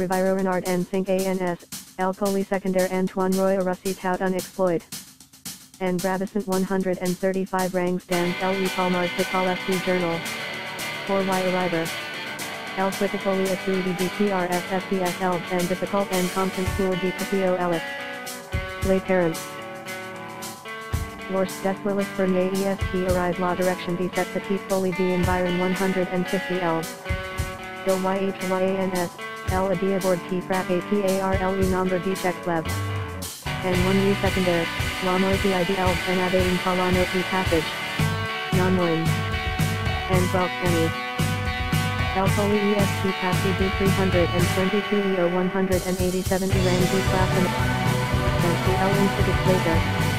Reviro Renard and Think ANS, El Secondaire Antoine Roy Russi Tout Unexploit. And Bravissant 135 Rangs dans Le Palmar Pical FC Journal. 4Y Arriver. El Quiticoli Asuli DPRS SBS Elves and Difficult and Compton School de Capio Alex. Les Parents. Lors Despoilis Bernier EST arrive la direction de cette petite folie d'environ 150 elves. Il YHYANS, L Adiabord T Frappe PARLE nombre de Chexlev. And 1 U secondaire, la de elves en avait une colonne passage. Non. And Welch Annie. El Poli EST Passy D322 EO 187 Iran D class and L Institute later.